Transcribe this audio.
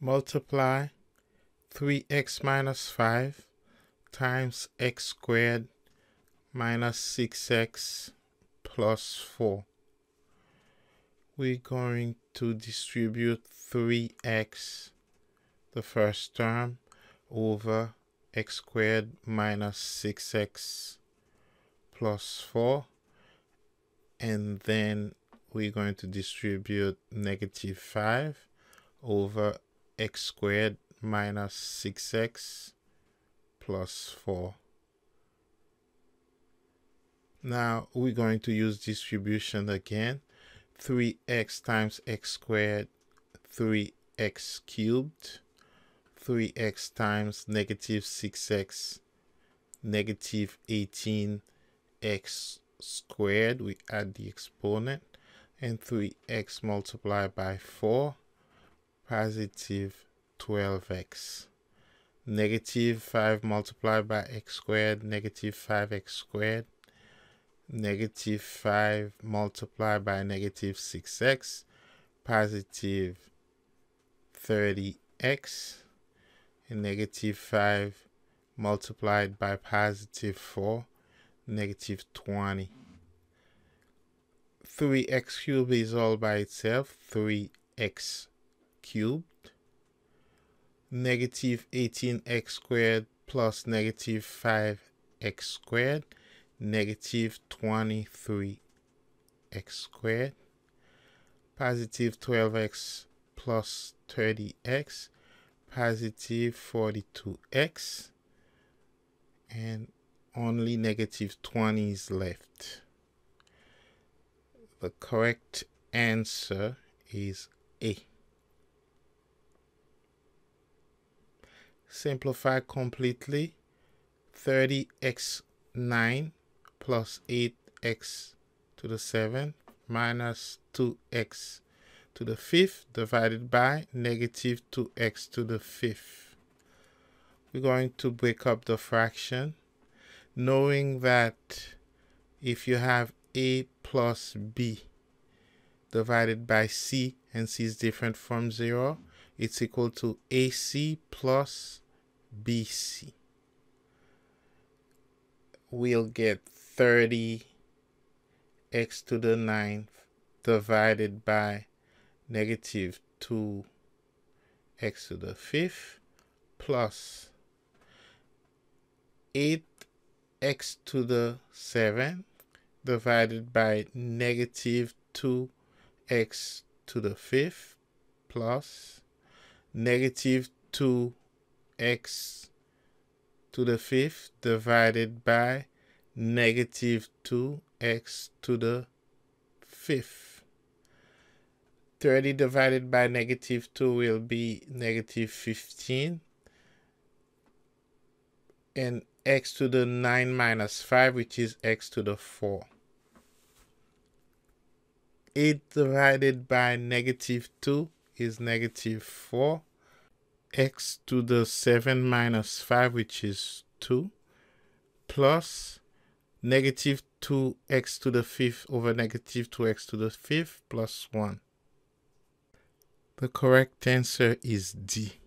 multiply 3x minus 5 times x squared minus 6x plus 4. We're going to distribute 3x, the first term, over x squared minus 6x plus 4 and then we're going to distribute negative 5 over x squared minus 6x plus 4. Now we're going to use distribution again. 3x times x squared, 3x cubed, 3x times negative 6x, negative 18x squared. We add the exponent and 3x multiplied by 4 positive 12x negative 5 multiplied by x squared negative 5x squared. Negative 5 multiplied by negative 6x positive 30x and negative 5 multiplied by positive 4 negative 20 3x cubed is all by itself 3x cubed negative 18x squared plus negative 5x squared negative 23x squared positive 12x plus 30x positive 42x and only negative 20 is left the correct answer is A. Simplify completely. 30x9 plus 8x to the 7 minus 2x to the fifth divided by negative 2x to the fifth. We're going to break up the fraction knowing that if you have a plus b divided by c and c is different from 0 it's equal to ac plus bc we'll get 30 x to the ninth divided by negative 2 x to the fifth plus 8 x to the seventh divided by negative 2x to the fifth plus negative 2x to the fifth divided by negative 2x to the fifth. 30 divided by negative 2 will be negative 15 and x to the 9 minus 5, which is x to the 4. 8 divided by negative 2 is negative 4. x to the 7 minus 5, which is 2, plus negative 2x to the 5th over negative 2x to the 5th plus 1. The correct answer is D.